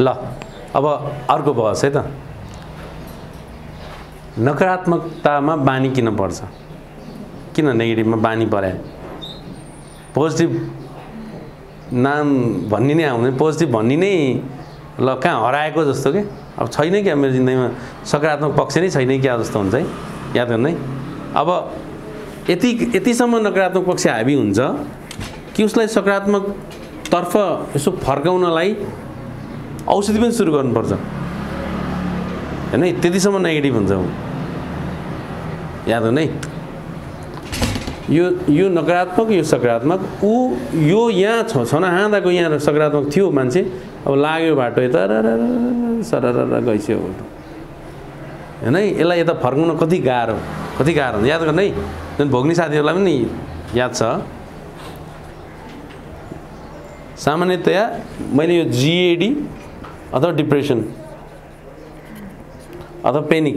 ल अब अर्को बहस है त। नकारात्मकतामा बानी किन पर्छ? किन नेगेटिभमा बानी परायो पोजिटिभ नाम भन्ने नै आउँदैन पोजिटिभ भन्ने नै ल कहाँ हराएको जस्तो के? अब छैन क्या मेरो जिन्दगीमा सकारात्मक पक्ष नै छैन क्या जस्तो हुन्छ है। याद गर्नु है। अब यति यतिसम्म नकारात्मक पक्ष हाबी हुन्छ कि उसलाई सकारात्मकतर्फ यसो फर्काउनलाई औषधि पनि सुरु गर्नुपर्छ। होइन? त्यतिसम्म नेगेटिभ हुन्छ याद गर्नु है यो यो नकारात्मक यो सकारात्मक ऊ यो यहाँ छ छन हाँदाको यहाँ सकारात्मक थियो मान्छे अब लाग्यो बाटो यता सरर गइसक्यो होइन? है यसलाई यता फर्काउन कति गाह्रो कति गाह्रो याद गर्नु है? जुन भोग्ने साथीहरूलाई पनि याद छ। सामान्यतया मैले यो जिएडी अथवा डिप्रेसन अथवा पेनिक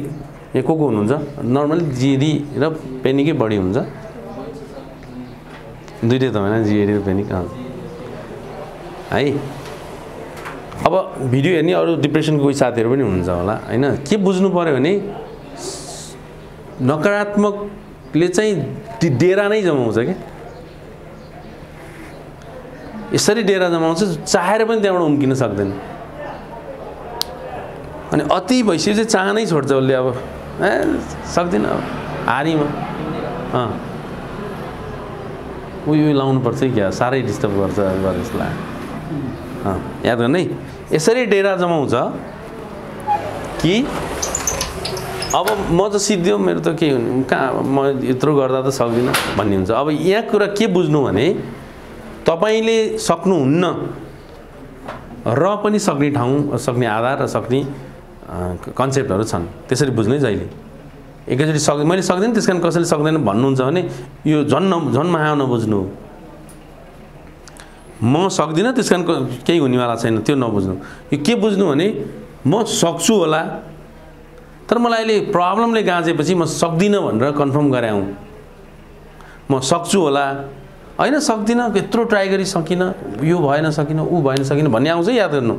यो को को हुनुहुन्छ? नर्मली जिएडी र पेनिकै बढी हुन्छ। दुइटै त होइन जिएडी र पेनिक है? अब भिडियो हेर्ने अरू डिप्रेसनको कोही साथीहरू पनि हुनुहुन्छ होला होइन? के बुझ्नु पऱ्यो भने नकारात्मकले चाहिँ डेरा नै जमाउँछ क्या यसरी डेरा जमाउँछ चाहेर पनि त्यहाँबाट उम्किन सक्दैन। अनि अति भइसक्यो चाहिँ चाहनै छोड्छ उसले अब। ए सक्दिनँ अब। हारीमा। अँ। उयो लाउनुपर्छ है क्या? साह्रै डिस्टर्ब गर्छ लाग्यो अँ याद गर्नु? यसरी डेरा जमाउँछ कि अब म त सिद्धियो मेरो त के हुने। कहाँ म यत्रो गर्दा त सक्दिनँ भन्ने हुन्छ। अब यहाँ कुरा के बुझ्नु भने तपाईँले सक्नुहुन्न र पनि सक्ने ठाउँ सक्ने आधार र सक्ने कन्सेप्टहरू छन्। त्यसरी बुझ्नु जहिले। एकैचोटि सक् मैले सक्दिनँ त्यस कारण कसैले सक्दैन भन्नुहुन्छ भने यो झन् न झन् महा नबुझ्नु। म सक्दिनँ त्यस कारण केही हुनेवाला छैन त्यो नबुझ्नु। यो के बुझ्नु भने म सक्छु होला तर मलाई अहिले प्रब्लमले गाँजेपछि म सक्दिनँ भनेर कन्फर्म गरे हुँ म सक्छु होला। होइन सक्दिनँ यत्रो ट्राई गरी सकिनँ यो भएन सकिनँ ऊ भएन सकिनँ भन्ने आउँछ याद गर्नु।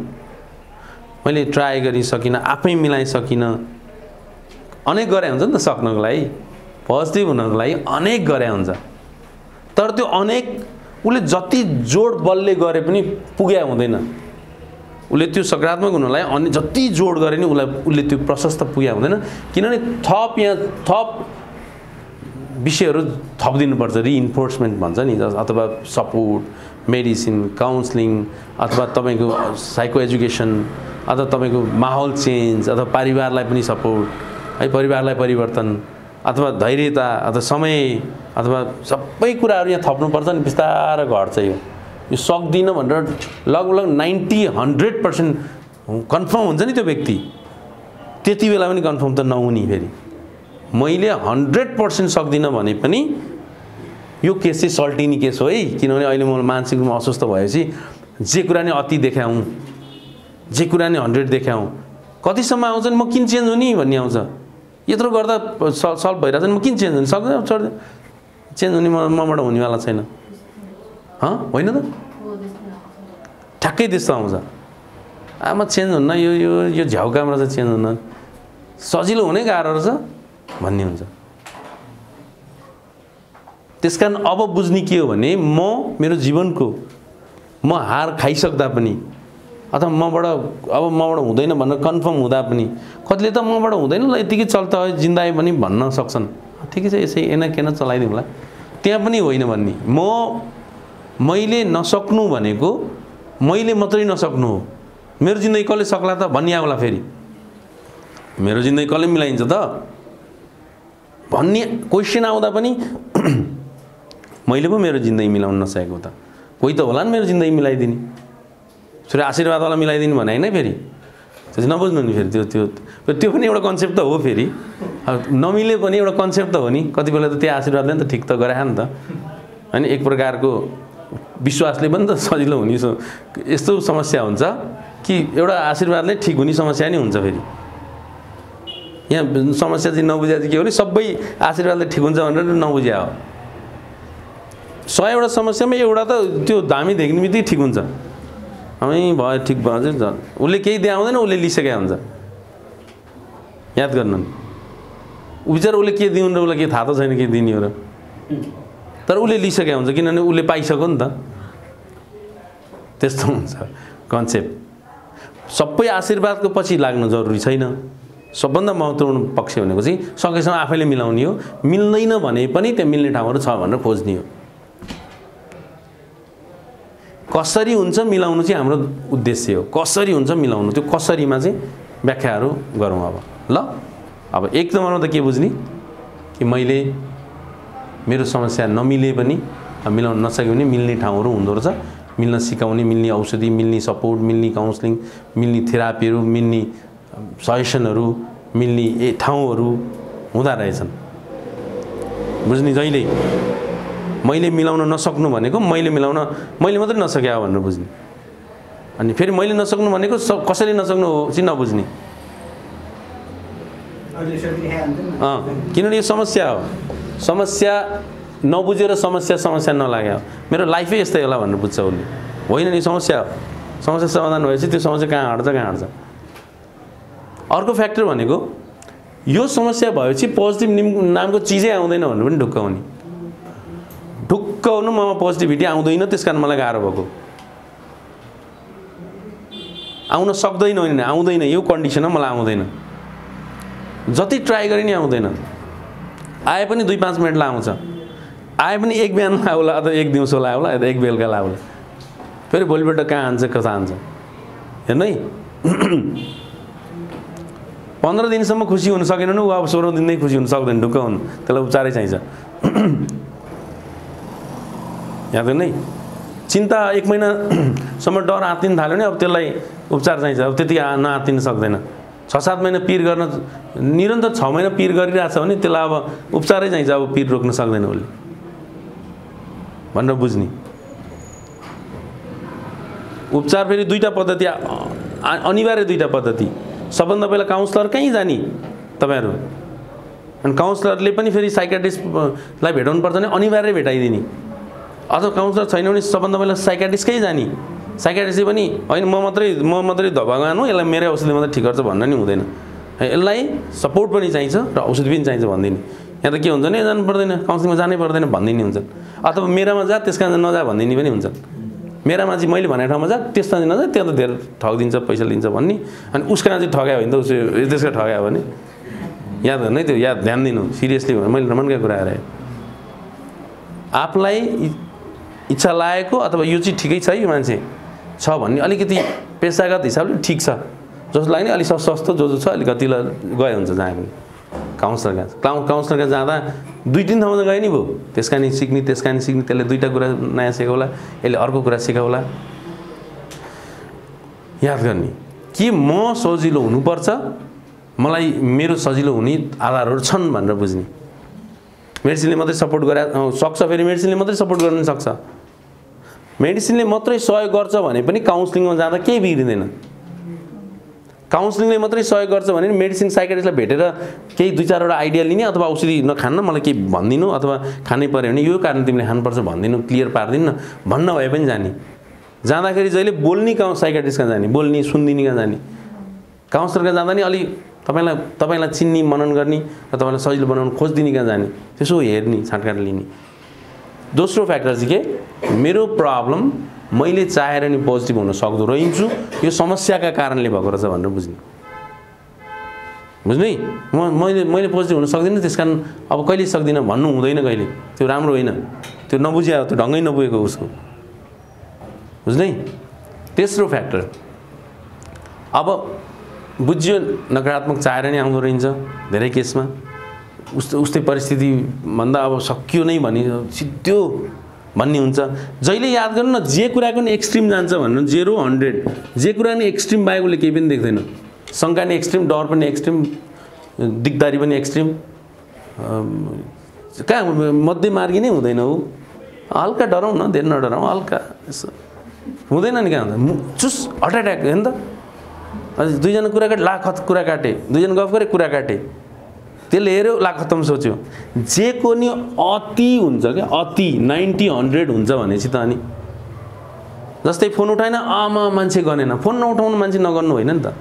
मैले ट्राई गरी सकिनँ आफै मिलाइ सकिनँ अनेक गरे हुन्छ नि त सक्नको लागि। पोजिटिभ हुनको लागि अनेक गरे हुन्छ। तर त्यो अनेक उसले जति जोड बलले गरे पनि पुग्या हुँदैन। उसले त्यो सकारात्मक हुनलाई अनि जति जोड गरे नि उसलाई उसले त्यो प्रशस्त पुग्या हुँदैन। किनभने थप यहाँ थप विषयहरू थपिदिनुपर्छ। रिइन्फोर्समेन्ट भन्छ नि अथवा सपोर्ट मेडिसिन काउन्सिलिङ अथवा तपाईँको साइको एजुकेसन अथवा तपाईँको माहौल चेन्ज अथवा परिवारलाई पनि सपोर्ट है परिवारलाई परिवर्तन अथवा धैर्यता अथवा समय अथवा सबै कुराहरू यहाँ थप्नुपर्छ नि बिस्तारै घट्छ यो। यो सक्दिनँ भनेर लगभग नाइन्टी हन्ड्रेड पर्सेन्ट कन्फर्म हुन्छ नि त्यो व्यक्ति। त्यति बेला पनि कन्फर्म त नहुने फेरि। मैले हन्ड्रेड पर्सेन्ट सक्दिनँ भने पनि यो केस चाहिँ सल्टिने केस हो है। किनभने अहिले म मानसिक रूपमा अस्वस्थ भएपछि जे कुरा नि अति देखाउँ जे कुरा नि हन्ड्रेड देखाउँ कतिसम्म आउँछ नि म किन चेन्ज हुने भन्ने आउँछ। यत्रो गर्दा स सल्भ भइरहेछ नि म किन चेन्ज हुने सक्दैन छोड्दैन। चेन्ज हुने म मबाट हुनेवाला छैन। हँ? होइन त? ठ्याक्कै त्यस्तो आउँछ। आ म चेन्ज हुन्न यो यो यो झ्याउकामा चाहिँ चेन्ज हुन्न सजिलो हुनै गाह्रो रहेछ भन्ने हुन्छ। त्यस कारण अब बुझ्ने के हो भने म मेरो जीवनको म हार खाइसक्दा पनि अथवा मबाट अब मबाट हुँदैन भनेर कन्फर्म हुँदा पनि कतिले त मबाट हुँदैन ल यतिकै चल्ता है जिन्दाई पनि भन्न सक्छन्। ठिकै छ यसै एना केना चलाइदिउँला त्यहाँ पनि होइन भन्ने। म मैले नसक्नु भनेको मैले मात्रै नसक्नु हो। मेरो जिन्दगी कसले सक्ला त भन्ने आउला फेरि। मेरो जिन्दगी कसले मिलाइन्छ त? भन्ने क्वेसन आउँदा पनि मैले पो मेरो जिन्दगी मिलाउन नसकेको त। कोही त होला नि मेरो जिन्दगी मिलाइदिने। फेरि आशीर्वादवाला मिलाइदिने भने होइन फेरि? त्यो चाहिँ नबुझ्नु नि फेरि त्यो त्यो त्यो पनि एउटा कन्सेप्ट त हो फेरि। अब नमिले पनि एउटा कन्सेप्ट त हो नि। कति बेला त त्यो आशीर्वादले नि त ठिक त गरायो नि त। होइन एक प्रकारको विश्वासले पनि त सजिलो हुने यस्तो समस्या हुन्छ कि एउटा आशीर्वादले ठिक हुने समस्या नि हुन्छ फेरि। यहाँ समस्या चाहिँ नबुझ्या चाहिँ के हो भने सबै आशीर्वादले ठिक हुन्छ भनेर नबुझ्या हो। सयवटा समस्यामा एउटा त त्यो धामी देख्ने बित्तिकै ठिक हुन्छ। अमै भयो ठिक भयो झन् उसले केही दिए आउँदैन उसले लिइसकेको हुन्छ याद गर्नु बिचरा उसले के दिउँ र उसलाई के थाहा त छैन के दिने हो र तर उसले लिइसकेको हुन्छ किनभने उसले पाइसक्यो नि त त्यस्तो हुन्छ कन्सेप्ट सबै आशीर्वादको पछि लाग्नु जरुरी छैन सबभन्दा महत्त्वपूर्ण पक्ष भनेको चाहिँ सकेसम्म आफैले मिलाउने हो मिल्दैन भने पनि त्यहाँ मिल्ने ठाउँहरू छ भनेर खोज्ने हो कसरी हुन्छ मिलाउनु चाहिँ हाम्रो उद्देश्य हो। कसरी हुन्छ मिलाउनु? त्यो कसरीमा चाहिँ व्याख्याहरू गरौँ अब। ल अब एक नम्बरमा त के बुझ्ने? कि मैले मेरो समस्या नमिले पनि मिलाउन नसके पनि मिल्ने ठाउँहरू हुँदो रहेछ। मिल्न सिकाउने मिल्ने औषधि मिल्ने सपोर्ट मिल्ने काउन्सिलिङ मिल्ने थेरापीहरू मिल्ने सजेसनहरू मिल्ने ए ठाउँहरू हुँदो रहेछन्। बुझ्ने जहिले मैले मिलाउन नसक्नु भनेको मैले मिलाउन मैले मात्रै नसके भनेर बुझ्ने। अनि फेरि मैले नसक्नु भनेको स कसैले नसक्नु हो चाहिँ नबुझ्ने। अँ किनभने यो समस्या हो। समस्या नबुझेर समस्या समस्या नलाग्यो मेरो लाइफै यस्तै होला भनेर बुझ्छ उसले। होइन नि समस्या हो। समस्या समाधान भएपछि त्यो समस्या कहाँ हट्छ कहाँ हट्छ? अर्को फ्याक्टर भनेको यो समस्या भएपछि पोजिटिभ निम नामको चिजै आउँदैन भन्नु पनि ढुक्क हुने। ढुक्क हुनु ममा पोजिटिभिटी आउँदैन त्यस कारण मलाई गाह्रो भएको। आउन सक्दैन होइन आउँदैन यो कन्डिसनमा मलाई आउँदैन। जति ट्राई गरे नि आउँदैन। आए पनि दुई पाँच मिनटलाई आउँछ आए पनि एक बिहान आउला अथवा एक दिउँसो आउला अथवा एक बेलुका आउला फेरि भोलिपल्ट कहाँ हान्छ कता हान्छ। हेर्नु है। पन्ध्र दिनसम्म खुसी हुन सकेन भने ऊ अब सोह्र दिनमै खुसी हुन सक्दैन ढुक्क हुनु। त्यसलाई उपचारै चाहिन्छ। याद है चिन्ता एक महिनासम्म डर आत्तिन थाल्यो भने अब त्यसलाई उपचार चाहिन्छ। अब त्यति नआत्तिन सक्दैन। छ सात महिना पिर गर्न निरन्तर छ महिना पिर गरिरहेछ भने त्यसलाई अब उपचारै चाहिन्छ। अब पिर रोक्न सक्दैन उसले। भनेर बुझ्ने। उपचार फेरि दुईवटा पद्धति। अनिवार्य दुईवटा पद्धति। सबभन्दा पहिला काउन्सलर कहीँ जाने तपाईँहरू? अनि काउन्सलरले पनि फेरि साइकाट्रिस्टलाई भेटाउनु पर्छ भने अनिवार्य भेटाइदिने। अथवा काउन्सलर छैन भने सबभन्दा पहिला साइकाट्रिस्टकै जाने। साइकाट्रिस्टले पनि होइन म मात्रै म मात्रै हो यसलाई मेरै औषधि मात्रै ठिक गर्छ भन्न नि हुँदैन। यसलाई सपोर्ट पनि चाहिन्छ र औषधि पनि चाहिन्छ भनिदिने यहाँ त के हुन्छ भने जानु पर्दैन काउन्सिलिङमा जानै पर्दैन भनिदिने हुन्छन्। अथवा मेरामा जा त्यस कारण नजा भनिदिने पनि हुन्छन्। मेरामा चाहिँ मैले भनेको ठाउँमा जा त्यस कारण नजा त्यहाँ त धेरै ठग दिन्छ पैसा लिन्छ भन्ने। अनि उसकहाँ चाहिँ ठग्यो भने त उस त्यसको ठग्यो भने। याद है त्यो याद ध्यान दिनु सिरियसली मैले रमनका कुरा आएर आफूलाई इच्छा लागेको अथवा यो चाहिँ ठिकै छ यो मान्छे? छ भन्ने अलिकति पेसागत हिसाबले ठिक छ। जस्तो लाग्ने अलिक सस्तो जो जो छ अलिक कतिलाई गए हुन्छ जहाँ पनि। काउन्सिलर कहाँ काउ काउन्सिलर कहाँ जाँदा दुई तिन ठाउँमा गए नि भयो त्यसका नि सिक्ने त्यसका नि सिक्ने त्यसले दुइटा कुरा नयाँ सिकाउला यसले अर्को कुरा सिकाउला याद गर्ने कि म सजिलो हुनुपर्छ? मलाई मेरो सजिलो हुने आधारहरू छन् भनेर बुझ्ने। मेडिसिनले मात्रै सपोर्ट गरे सक्छ फेरि मेडिसिनले मात्रै सपोर्ट गर्न सक्छ। मेडिसिनले मात्रै सहयोग गर्छ भने पनि काउन्सिलिङमा जाँदा केही बिग्रिँदैन। काउन्सिलिङले मात्रै सहयोग गर्छ भने मेडिसिन साइकेटिस्टलाई भेटेर केही दुई चारवटा आइडिया लिने अथवा औषधि नखान्न मलाई केही भनिदिनु अथवा खानै पऱ्यो भने यो कारण तिमीले खानुपर्छ भनिदिनु क्लियर पारिदिनु भन्न भए पनि जाने। जाँदाखेरि जहिले बोल्ने काउँ साइकेटिस्ट कहाँ जाने बोल्ने सुनिदिने कहाँ जाने। काउन्सिलर कहाँ जाँदा नि अलिक तपाईँलाई तपाईँलाई चिन्ने मनन गर्ने र तपाईँलाई सजिलो बनाउनु खोजिदिने कहाँ जाने। त्यसो हेर्ने छाँटकाट लिने। दोस्रो फ्याक्टर चाहिँ के? मेरो प्रब्लम मैले चाहेर नि पोजिटिभ हुन सक्दो रहन्छु। यो समस्याका कारणले भएको रहेछ भनेर बुझ्ने। बुझ्नु? म मैले मैले पोजिटिभ हुन सक्दिनँ त्यस कारण अब कहिले सक्दिनँ भन्नु हुँदैन कहिले। त्यो राम्रो होइन। त्यो नबुझ्या त्यो ढङ्गै नबुझेको उसको। बुझ्नु? तेस्रो फ्याक्टर अब बुझ्यो नकारात्मक चाहेर नै आउँदो रहन्छ धेरै केसमा। उस्तै उस्तै परिस्थितिभन्दा अब सकियो नै भने सिद्धो भन्ने हुन्छ। जहिले याद गर्नु न जे कुराको नि एक्सट्रिम जान्छ भन्नु जेरो हन्ड्रेड। जे कुरा नि एक्सट्रिम बाहेक उसले केही पनि देख्दैन। शङ्का नि एक्सट्रिम डर पनि एक्सट्रिम दिगदारी पनि एक्सट्रिम। कहाँ मध्यमार्गी नै हुँदैन ऊ। हल्का डराउँ न धेरै नडराउँ हल्का यसो। हुँदैन नि कहाँ हुँदा चुस हट एट्याक हेर्नु त। दुईजना कुरा काटे ला खत कुरा काटे। दुईजना गफ गरे कुरा काटे। त्यसले हेऱ्यो ला खत्तम सोच्यो। जे को नि अति हुन्छ क्या अति नाइन्टी हन्ड्रेड हुन्छ भनेपछि त अनि जस्तै फोन उठाएन आम मान्छे गनेन फोन नउठाउनु मान्छे नगर्नु होइन नि त।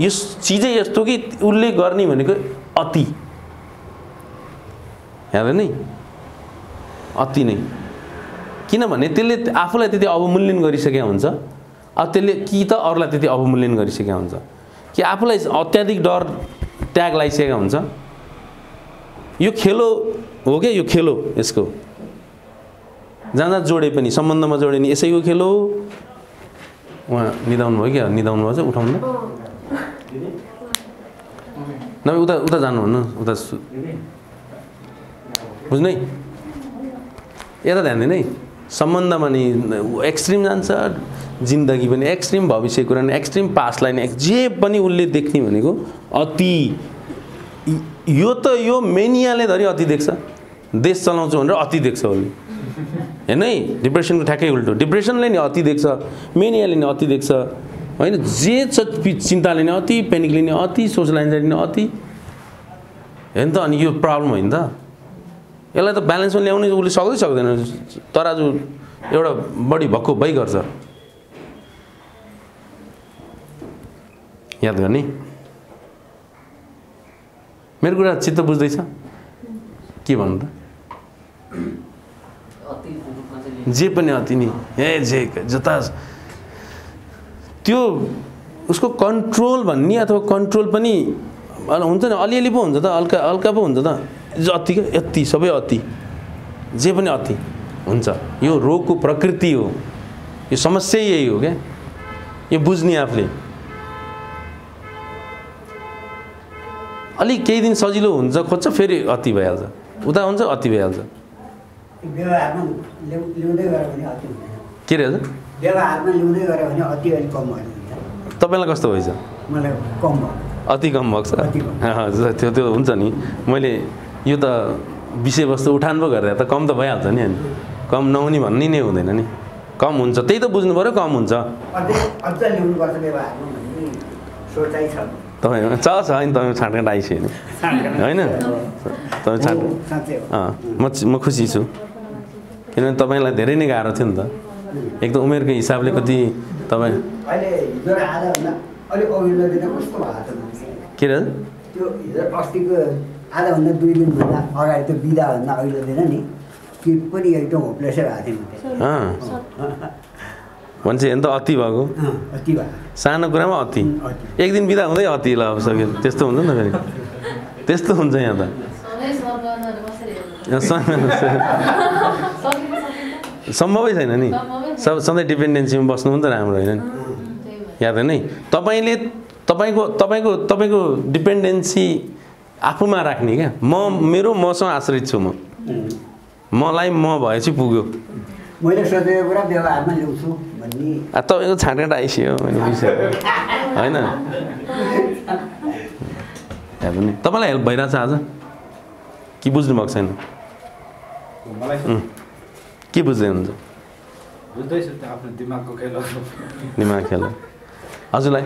यो चिजै यस्तो कि उसले गर्ने भनेको अति। हेर नै? अति नै। किनभने त्यसले आफूलाई त्यति अवमूल्यन गरिसकेको हुन्छ। अब त्यसले कि त अरूलाई त्यति अवमूल्यन गरिसकेको हुन्छ। कि आफूलाई अत्याधिक डर ट्याग लगाइसकेको हुन्छ। यो खेलो हो क्या यो खेलो यसको? जहाँ जहाँ जोडे पनि सम्बन्धमा जोडे नि यसैको खेलो उहाँ निदाउनु भयो क्या? निदाउनु भयो चाहिँ उठाउनु नभए उता उता जानुहुन्न उता बुझ्नै? यता ध्यान दिनु? सम्बन्धमा नि एक्सट्रिम जान्छ जिन्दगी पनि एक्सट्रिम भविष्य कुरा नि एक्सट्रिम पास्टलाई नि जे पनि उसले देख्ने भनेको अति य- त यो मेनियाले धरि अति देख्छ। देश चलाउँछु भनेर अति देख्छ उसले। होइन है डिप्रेसनको ठ्याक्कै उल्टो। डिप्रेसनले नि अति देख्छ मेनियाले नि अति देख्छ। होइन जे छ चिन्ताले नि अति पेनिकले नि अति सोसल एन्जाइटी नि अति। होइन त अनि यो प्रब्लम होइन त। यसलाई त ब्यालेन्समा ल्याउने उसले सक्दै सक्दैन। तराजु एउटा बढी भक्कु भइ याद गर्ने? मेरो कुरा चित्त बुझ्दैछ? के भन्नु त? जे पनि अति नि। हे जे जता त्यो उसको कन्ट्रोल भन्ने अथवा कन्ट्रोल पनि हुन्छ नि अलिअलि पो हुन्छ त हल्का हल्का पो हुन्छ त। जो अति क्या? यति सबै अति। जे पनि अति हुन्छ। यो रोगको प्रकृति हो। यो समस्या यही हो क्या? यो बुझ्ने आफूले। अलिक केही दिन सजिलो हुन्छ खोज्छ फेरि अति भइहाल्छ। उता हुन्छ अति भइहाल्छ। के अरे हजुर? तपाईँलाई कस्तो भएछ? अति कम भएको छ? त्यो त्यो हुन्छ नि। मैले यो त विषयवस्तु उठान पो गरेर त कम त भइहाल्छ नि अनि कम नहुने भन्ने नै हुँदैन नि। कम हुन्छ त्यही त बुझ्नु पऱ्यो कम हुन्छ। तपाईँ छ छ होइन तपाईँ छाँटकाँट आइसक्यो नि। होइन? तपाईँ छाँट म म खुसी छु। किनभने तपाईँलाई धेरै नै गाह्रो थियो नि त। एक त उमेरको हिसाबले कति तपाईँ के आधाभन्दा दुई दिनभन्दा अगाडि त्यो बिदाभन्दा नि के पनि एकदम होप्लेसै भएको थियो मान्छे हेर्नु त अति भएको। सानो कुरामा अति। एक दिन बिदा हुँदै अति ल अब सक्यो त्यस्तो हुन्छ नि त फेरि। त्यस्तो हुन्छ यहाँ त। सम्भवै छैन नि। सब सधैँ डिपेन्डेन्सीमा बस्नु पनि त राम्रो होइन नि। याद होइन है तपाईँले तपाईँको तपाईँको तपाईँको डिपेन्डेन्सी आफूमा राख्ने क्या। म मेरो मसँग आश्रित छु म। मलाई म भएपछि पुग्यो। मैले सोचेको कुरा व्यवहारमा ल्याउँछु। तपाईँको छाँटेर आइसक्यो मैले बिर्सेँ होइन? तपाईँलाई हेल्प भइरहेछ आज? कि बुझ्नु भएको छैन. के बुझ्दै हुनुहुन्छ? आफ्नो दिमाग खेल हजुरलाई?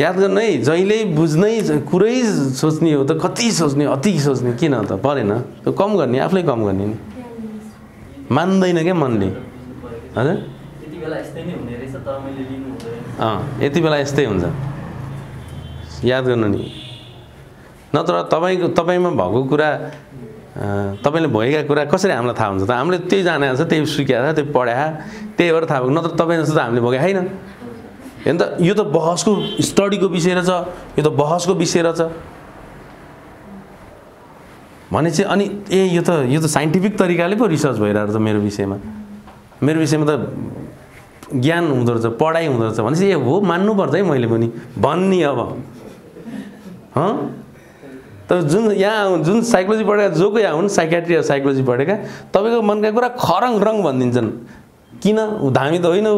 याद गर्नु है जहिल्यै बुझ्नै कुरै सोच्ने हो त कति सोच्ने अति सोच्ने किन त? परेन। कम गर्ने आफूले कम गर्ने नि। मान्दैन क्या मनले? हजुर? अँ यति बेला यस्तै हुन्छ। याद गर्नु नि। नत्र तपाईँको तपाईँमा भएको कुरा तपाईँले भएका कुरा कसरी हामीलाई थाहा हुन्छ त? हामीले त्यही जाने छ त्यही सिकेको छ त्यही पढाए त्यही भएर थाहा भएको। नत्र तपाईँ जस्तो त हामीले भोगेको छैन हेर्नु त यो त बहसको स्टडीको विषय रहेछ यो त बहसको विषय रहेछ। भने चाहिँ अनि ए यो त यो त साइन्टिफिक तरिकाले पो रिसर्च भइरहेको छ मेरो विषयमा। मेरो विषयमा त ज्ञान हुँदो रहेछ पढाइ हुँदो रहेछ भनेपछि ए हो मान्नुपर्छ है मैले पनि। भन्ने अब। हँ? त जुन यहाँ जुन साइकोलोजी पढेका जो कोही हुन् साइकेट्री साइकोलोजी पढेका तपाईँको मनका कुरा खरङ रङ भनिदिन्छन्। किन? धामी त होइन ऊ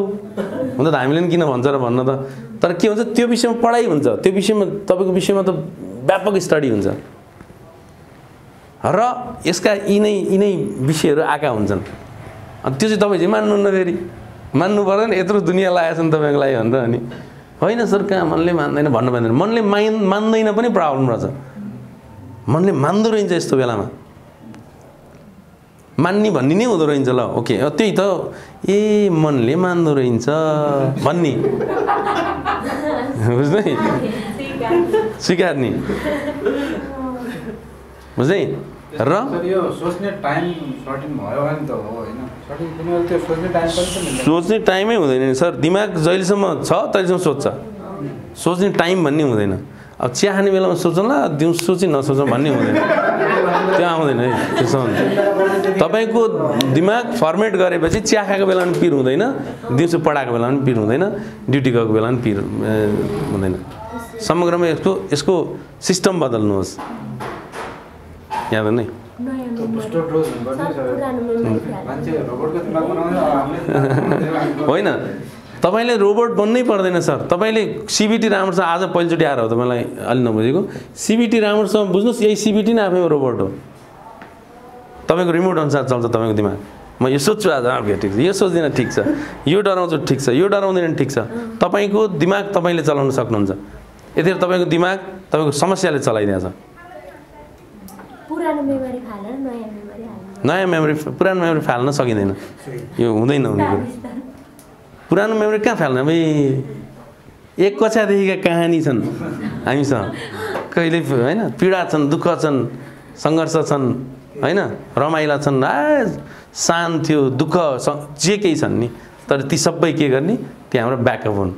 हुन त हामीले पनि किन भन्छ र भन्न त। तर के हुन्छ त्यो विषयमा पढाइ हुन्छ। त्यो विषयमा तपाईँको विषयमा त व्यापक स्टडी हुन्छ। र यसका यिनै यिनै विषयहरू आएका हुन्छन्। अनि त्यो चाहिँ तपाईँ चाहिँ मान्नुहुन्न फेरि। मान्नु पर्दैन यत्रो दुनियाँ लागेको छ नि तपाईँको लागि भनेर अनि होइन सर कहाँ मनले मान्दैन भन्नु पाइँदैन मनले माइन मान्दैन पनि प्रब्लम रहेछ। मनले मान्दो रहन्छ यस्तो बेलामा। मान्ने भन्ने नै हुँदो रहेछ ल। ओके त्यही त। ए मनले मान्दो रहेछ भन्ने। बुझ्दै? स्वीकार्ने। बुझ्दै? र? सोच्ने टाइम हुँदैन नि सर। दिमाग जहिलेसम्म छ तहिलेसम्म सोध्छ सोच्ने टाइम भन्ने हुँदैन। अब चिया खाने बेलामा सोचौँला दिउँसो चाहिँ नसोचौँ भन्ने हुँदैन। त्यो आउँदैन है त्यसो तपाईँको दिमाग फर्मेट गरेपछि चिया खाएको बेलामा पनि पिर हुँदैन दिउँसो पढाएको बेलामा पनि पिर हुँदैन ड्युटी गएको बेलामा पनि पिर हुँदैन। समग्रमा यसको यसको सिस्टम बदल्नुहोस्। याद नै होइन तपाईँले रोबोट बन्नै पर्दैन सर तपाईँले सिबिटी राम्रोसँग आज पहिलोचोटि आएर हो तपाईँलाई अलि नबुझेको सिबिटी राम्रोसँग बुझ्नुहोस् यही सिबिटी नै आफैमा रोबोट हो तपाईँको रिमोट अनुसार चल्छ तपाईँको दिमाग म यो सोध्छु आज ओके ठिक छ यो सोच्दिनँ ठिक छ यो डराउँछु ठिक छ यो डराउँदैन ठिक छ तपाईँको दिमाग तपाईँले चलाउन सक्नुहुन्छ यतिखेर तपाईँको दिमाग तपाईँको समस्याले चलाइदिएछ पुरानो मेमोरी फालेर नयाँ मेमोरी हाल्नु नयाँ मेमोरी पुरानो मेमोरी फाल्न सकिँदैन। यो हुँदैन हुने कुरो पुरानो मेमोरी कहाँ फाल्ने? अब एक कक्षादेखिका कहानी छन्। हामीसँग कहिले होइन? पीडा छन् दुःख छन् सङ्घर्ष छन् होइन? रमाइला छन्। आ शान्त थियो दुःख जे केही छन् नि। तर ती सबै के गर्ने? ती हाम्रो ब्याकअप हुन्।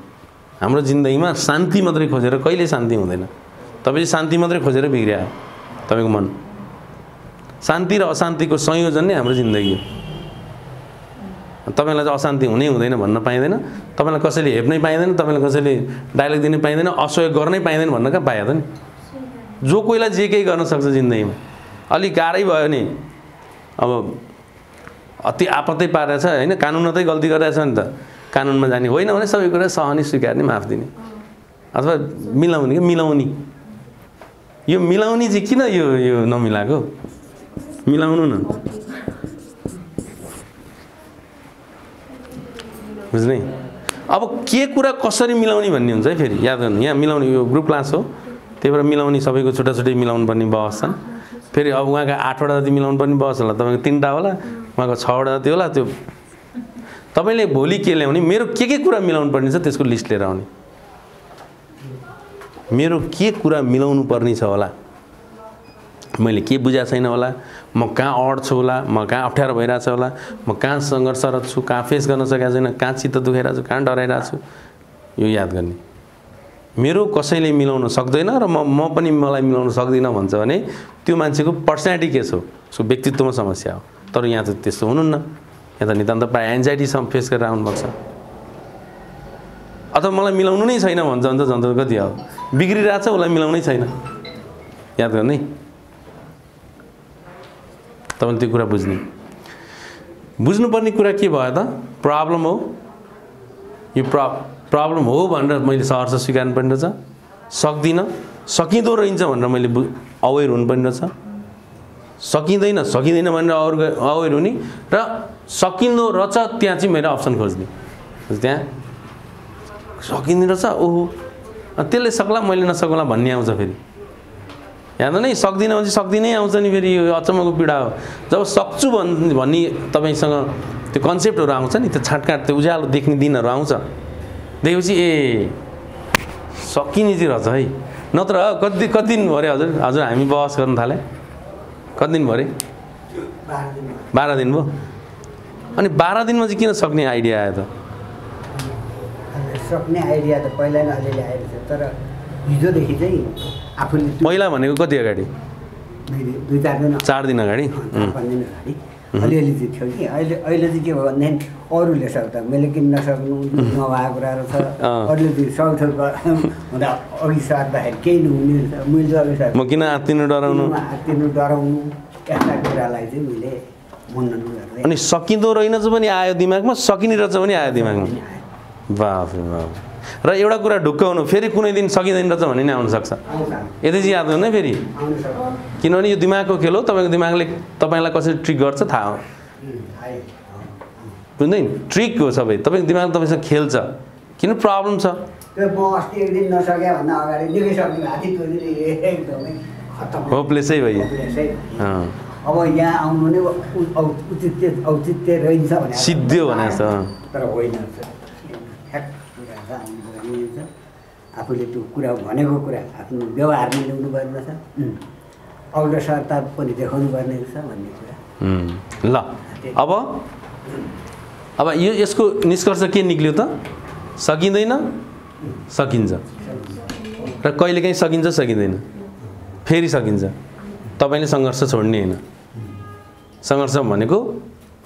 हाम्रो जिन्दगीमा शान्ति मात्रै खोजेर कहिले शान्ति हुँदैन। तपाईँ चाहिँ शान्ति मात्रै खोजेर बिग्रियो। तपाईँको मन। शान्ति र अशान्तिको संयोजन नै हाम्रो जिन्दगी हो। तपाईँलाई चाहिँ अशान्ति हुनै हुँदैन भन्न पाइँदैन। तपाईँलाई कसैले हेप्नै पाइँदैन तपाईँलाई कसैले डायलग दिनै पाइँदैन असहयोग गर्नै पाइँदैन भन्न कहाँ पाइहाल्छ नि? जो कोहीलाई जे केही गर्न सक्छ जिन्दगीमा। अलिक गाह्रै भयो नि। अब अति आपत्तै पारेछ होइन? कानुनतै गल्ती गरिरहेछ नि त। कानुनमा जाने होइन भने सबै कुरा सहने स्वीकार्ने माफ दिने। अथवा मिलाउने क्या मिलाउने। यो मिलाउने चाहिँ किन यो यो नमिलाएको? मिलाउनु न। बुझ्ने? अब के कुरा कसरी मिलाउने भन्ने हुन्छ है फेरि याद गर्नु। यहाँ मिलाउने यो ग्रुप क्लास हो। त्यही भएर मिलाउने सबैको छुट्टा छुट्टै मिलाउनु पर्ने बहस छन् फेरि अब उहाँका आठवटा जति मिलाउनु पर्ने बहस होला तपाईँको तिनवटा होला उहाँको छवटा जति होला त्यो तपाईँले भोलि के ल्याउने? मेरो के के कुरा मिलाउनु पर्ने छ त्यसको लिस्ट लिएर आउने। मेरो के कुरा मिलाउनु पर्ने छ होला? मैले के बुझाएको छैन होला? म कहाँ अड छु होला? म कहाँ अप्ठ्यारो भइरहेको छ होला? म कहाँ सङ्घर्षरत छु कहाँ फेस गर्न सकेको छैन? कहाँ चित्त दुखाइरहेको छु? कहाँ डराइरहेको छु? यो याद गर्ने। मेरो कसैले मिलाउन सक्दैन र म म पनि मलाई मिलाउन सक्दिनँ भन्छ भने त्यो मान्छेको पर्सनालिटी के छ? उसको व्यक्तित्वमा समस्या हो। तर यहाँ त त्यस्तो हुनुहुन्न। यहाँ त नितान्त प्रायः एन्जाइटीसम्म फेस गरेर आउनुपर्छ। अथवा मलाई मिलाउनु नै छैन भन्छ भने त झन् कति हो बिग्रिरहेको छ उसलाई मिलाउनै छैन। याद गर्ने? तपाईँले त्यो कुरा बुझ्ने। बुझ्नुपर्ने कुरा के भयो त? प्रब्लम हो। यो प्र प्रब्लम हो भनेर मैले सहर्ष स्वीकार्नुपर्ने रहेछ। सक्दिनँ। सकिँदो रहन्छ भनेर मैले बु अवेर हुनुपर्ने रहेछ। सकिँदैन सकिँदैन भनेर अवेर अवेर हुने र सकिँदो रहेछ त्यहाँ चाहिँ मैले अप्सन खोज्ने। त्यहाँ? सकिँदैन रहेछ? ओहो। त्यसले सक्ला मैले नसक्ला भन्ने आउँछ फेरि। याद नै सक्दिनँ भने सक्दिनै आउँछ नि फेरि यो अचम्मको पीडा हो। जब सक्छु भन् भन्ने तपाईँसँग त्यो कन्सेप्टहरू आउँछ नि त्यो छाटकाट त्यो उज्यालो देख्ने दिनहरू आउँछ। देखेपछि ए सकिने चाहिँ रहेछ है। नत्र कति कति दिन भयो अरे हजुर? हजुर हामी बहस गर्न थाले। कति दिन भयो अरे? बाह्र दिन भयो। अनि बाह्र दिनमा चाहिँ किन सक्ने आइडिया आयो त? सक्ने आइडिया त पहिला नै अलिअलि आएको थियो तर हिजोदेखि चाहिँ आफूले पहिला भनेको कति अगाडि? दुई चार दिन चार दिन अगाडि? पाँच दिन अगाडि। अलिअलि चाहिँ थियो कि। अहिले अहिले चाहिँ के भयो भनेदेखि अरूले सक्दा मैले किन्न नसक्नु नभएको कुराहरू छ। अँ। अरूले चाहिँ सक्छ हुँदा अघि सार्दाखेरि केही नहुने रहेछ। मैले अघि सार्दा म किन आत्तिनु डराउनु? हात्तिनु डराउनु? यस्ता कुरालाई चाहिँ मैले मनन गर्दै अनि सकिँदो रहेनछ पनि आयो दिमागमा सकिने रहेछ पनि आयो दिमागमा। बाफ बाफ र एउटा कुरा ढुक्क हुनु फेरि कुनै दिन सकिँदैन रहेछ भन्ने नै आउनसक्छ। यति चाहिँ याद हुँदैन फेरि? किनभने यो दिमागको खेल हो तपाईँको दिमागले तपाईँलाई कसरी ट्रिक गर्छ थाहा हो। बुझ्दैन ट्रिक हो सबै। तपाईँको दिमाग तपाईँसँग खेल्छ। किन प्रब्लम छ? होपलेसै भयो। अब यहाँ आउनु नै सिद्धियो भने जस्तो, अँ। तर होइन ठ्याक कुरा छ आउनुपर्ने छ आफूले त्यो कुरा भनेको कुरा आफ्नो व्यवहारमा ल्याउनु पर्ने छ. अग्रसरता पनि देखाउनु पर्ने छ भन्ने कुरा। ल अब? अब यो यसको निष्कर्ष के निक्ल्यो त? सकिँदैन? सकिन्छ। र कहिलेकाहीँ सकिन्छ सकिँदैन। फेरि सकिन्छ। तपाईँले सङ्घर्ष छोड्ने होइन। सङ्घर्ष भनेको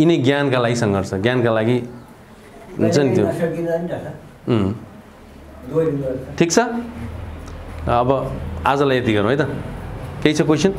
यिनै ज्ञानका लागि सङ्घर्ष। ज्ञानका लागि हुन्छ नि त्यो। ठिक छ अब आजलाई यति गरौँ है त केही छ क्वेसन